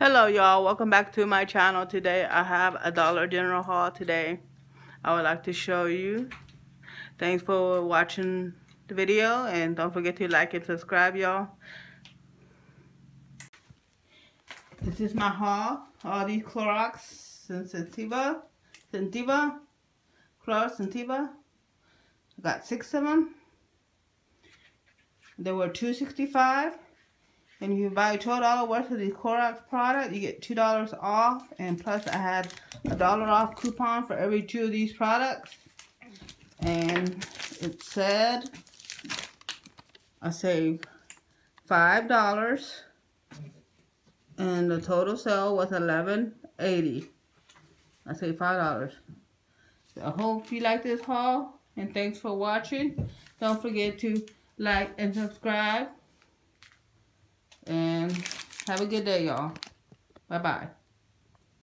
Hello y'all, welcome back to my channel. Today I have a Dollar General haul today. I would like to show you. Thanks for watching the video and don't forget to like and subscribe y'all. This is my haul. All these Clorox Scentiva, Scentiva, Clorox Scentiva. I got six of them. They were 265 and if you buy $12 worth of the Clorox product, you get $2 off. And plus, I had a dollar off coupon for every two of these products. And it said I saved $5. And the total sale was $11.80. I saved $5. So I hope you like this haul. And thanks for watching. Don't forget to like and subscribe. And have a good day, y'all. Bye-bye.